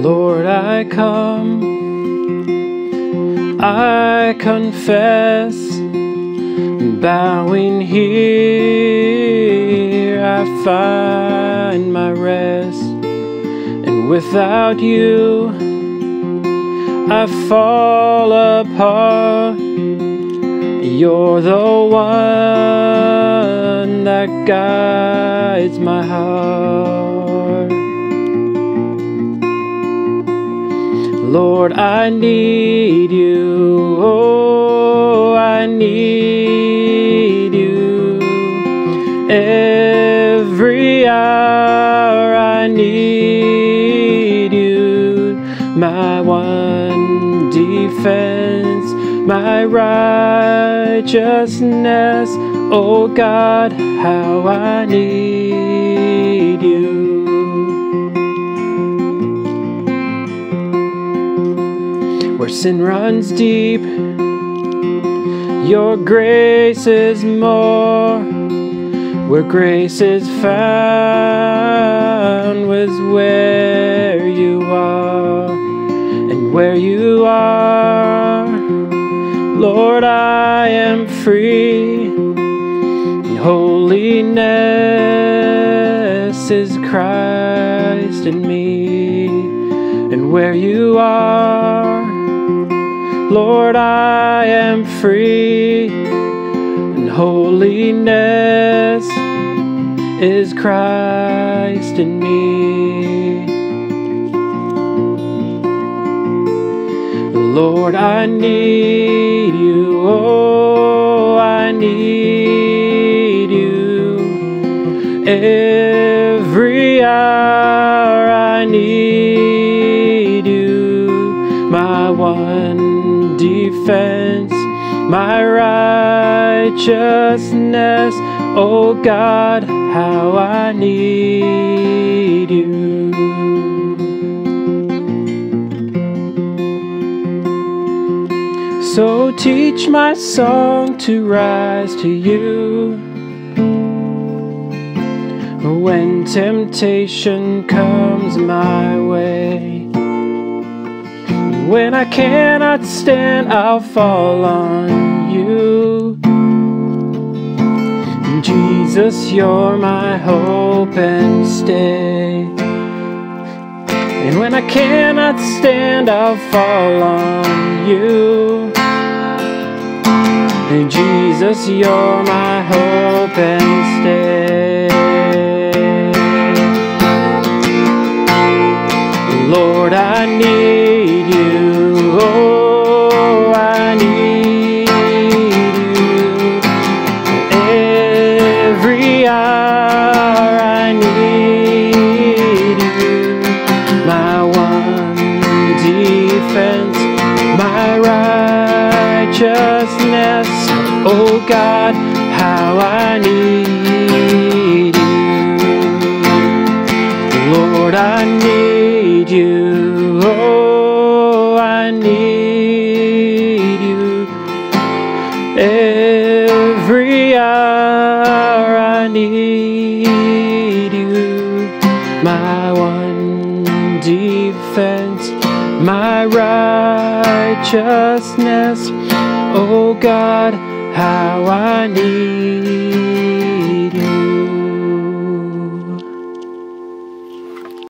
Lord, I come, I confess, bowing here, I find my rest, and without you, I fall apart. You're the one that guides my heart. Lord, I need you. Oh, I need you. Every hour I need you. My one defense, my righteousness. Oh God, how I need you. Sin runs deep. Your grace is more, where grace is found was where you are, and where you are, Lord, I am free. And holiness is Christ in me, and where you are. Lord, I am free, and holiness is Christ in me. Lord, I need you, oh, I need you. Defense, my righteousness. Oh God, how I need you. So teach my song to rise to you. When temptation comes my way, when I cannot stand, I'll fall on you. Jesus, you're my hope and stay. And when I cannot stand, I'll fall on you. And Jesus, you're my hope and stay. God, how I need you. Lord, I need you. Oh, I need you. Every hour I need you. My one defense, my righteousness. Oh God, how I need you.